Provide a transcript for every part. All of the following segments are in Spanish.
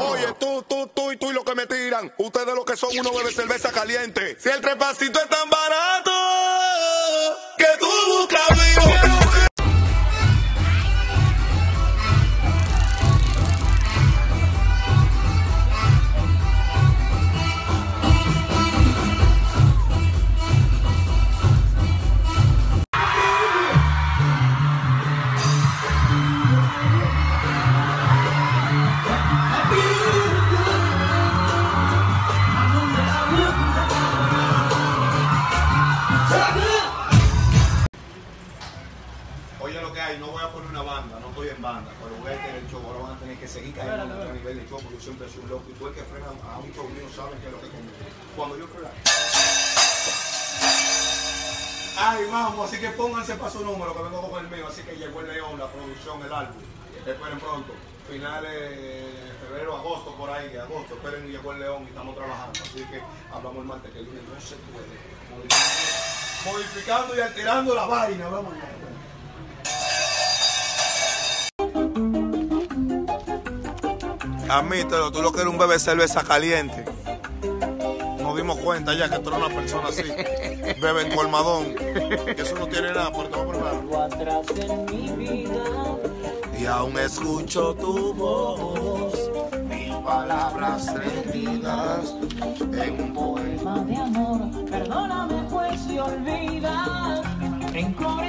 Oye, tú, tú, tú y tú y lo que me tiran. Ustedes lo que son, uno bebe cerveza caliente. Si el trepacito es tan barato, que tú buscas. No voy a poner una banda, no estoy en banda, pero voy a tener show, ahora van a tener que seguir cayendo a otro nivel de show, porque yo siempre soy un loco y tú el que frena a un mío saben que es lo que conmigo. Cuando yo freno... Ay, vamos, así que pónganse para su número, que vengo con el mío, así que llegó el León, la producción, el álbum. Esperen pronto, finales de febrero, agosto, por ahí, agosto, esperen, llegó el León y estamos trabajando, así que hablamos el martes, que el lunes no se puede. Modificando- Modificando y alterando la vaina, vamos allá. Admítelo, tú lo que eres un bebé cerveza caliente. Nos dimos cuenta ya que tú eres una persona así. Bebe en colmadón. Que eso no tiene nada, probar. Algo atrás en mi vida, Y aún escucho tu voz, mil palabras rendidas en un poema. de amor, perdóname pues si olvidas rencores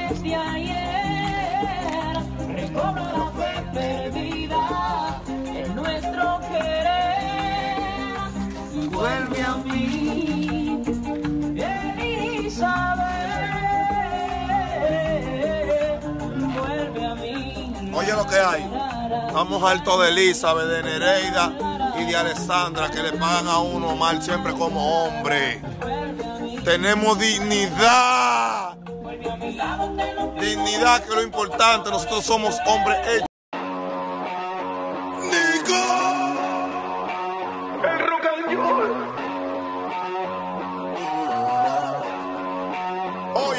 vuelve a mí, Elizabeth, vuelve a mí. Oye lo que hay. Estamos alto de Elizabeth, de Nereida y de Alessandra, que le pagan a uno mal siempre como hombre. Tenemos dignidad. Dignidad que es lo importante. Nosotros somos hombres hechos.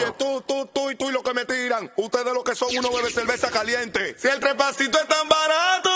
Oye, tú, tú, tú y tú y lo que me tiran. Ustedes lo que son uno bebe cerveza caliente. Si el trepacito es tan barato,